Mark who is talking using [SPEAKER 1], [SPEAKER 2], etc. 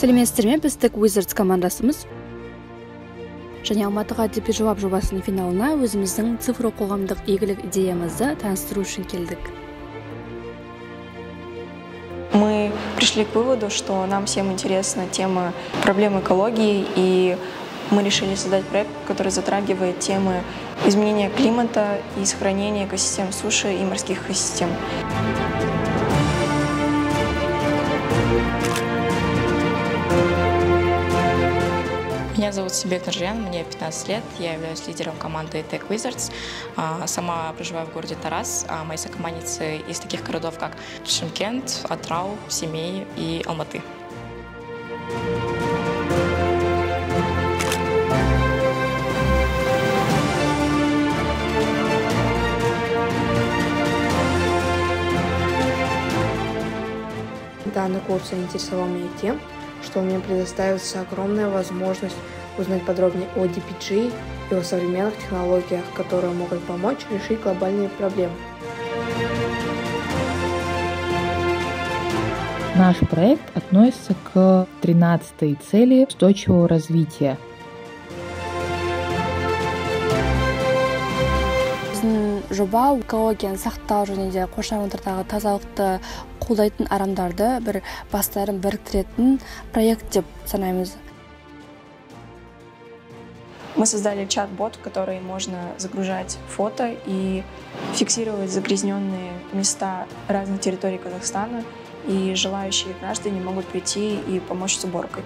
[SPEAKER 1] сәлеметсіздер ме біздік wizards командасымыз және алматыға деп жауап жобасының финалына өзіміздің цифрлы қоғамдық игілік идеямызды таныстыру үшін келдік
[SPEAKER 2] Мы пришли к выводу, что нам всем интересна тема проблем экологии, и мы решили создать проект, который затрагивает темы изменения климата и сохранения экосистем суши и морских экосистем.
[SPEAKER 3] Меня зовут Сибек Наржиян, мне 15 лет, я являюсь лидером команды Tech Wizards. А, Сама проживаю в городе Тарас, а мои сокомандницы из таких городов, как Шимкент, Атрау, Семей и Алматы.
[SPEAKER 4] Данный курс заинтересовал меня тем, что мне предоставится огромная возможность узнать подробнее о DPG и о современных технологиях, которые могут помочь решить глобальные проблемы.
[SPEAKER 5] Наш проект относится к 13 цели устойчивого развития.
[SPEAKER 1] біздің жоба экологияны сақтау және де қоршаған ортадағы тазалықты қолдайтын адамдарды бір бастарын біріктіретін проект деп санаймыз
[SPEAKER 2] мы создали чат-бот, в который можно загружать фото и фиксировать загрязненные места разных территорий Казахстана, и желающие граждане могут прийти и помочь с уборкой.